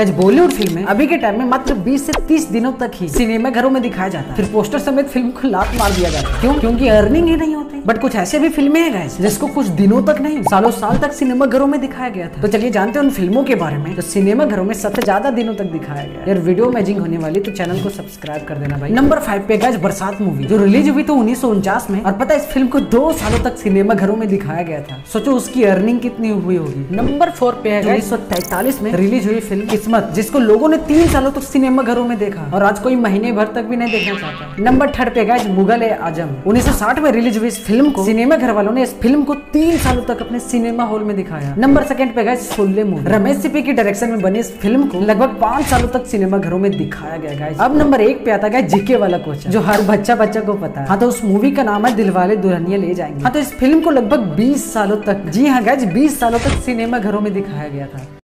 गज बॉलीवुड फ़िल्में अभी के टाइम में मात्र 20 से 30 दिनों तक ही सिनेमा घरों में दिखाया जाता है। फिर पोस्टर समेत फ़िल्म को लात मार दिया जाता है। क्यों? क्योंकि अर्निंग ही नहीं होती। बट कुछ ऐसे भी फ़िल्में हैं guys, जिसको कुछ दिनों तक नहीं सालों साल तक सिनेमा घरों में दिखाया गया था। तो चलिए जानते हैं उन फ़िल्मों के बारे में जो सिनेमा घरों में सबसे ज़्यादा दिनों तक दिखाया गया यार वीडियो अमेजिंग होने वाली तो चैनल को सब्सक्राइब कर देना भाई। नंबर फाइव पे गज बरसात मूवी जो रिलीज़ हुई तो उन्नीस में और पता है इस फ़िल्म को दो सालों तक सिनेमा घरों में दिखाया गया था। सोचो उसकी अर्निंग कितनी हुई होगी। नंबर फोर पे है उन्नीस में रिलीज़ हुई फ़िल्म किस्मत जिसको लोगों ने तीन सालों तक सिनेमा घरों में देखा और आज कोई महीने भर तक भी नहीं देखना चाहता। नंबर थर्ड पे गाइस मुगल आज़म 1960 में रिलीज़ हुई फ़िल्म को सिनेमा घर वालों ने इस फ़िल्म को तीन सालों तक अपने सिनेमा हॉल में दिखाया। नंबर सेकंड पे गाइस शोले मूवी रमेश सिपी की डायरेक्शन में बनी इस फ़िल्म को लगभग पाँच सालों तक सिनेमा घरों में दिखाया गया गाइस अब नंबर एक पे आता गया जीके वाला क्वेश्चन, जो हर बच्चा बच्चा को पता है। हाँ तो उस मूवी का नाम है दिलवाले दुल्हनिया ले जाएँगे। हाँ तो इस फ़िल्म को लगभग बीस सालों तक जी हाँ गाइस बीस सालों तक सिनेमा घरों में दिखाया गया था।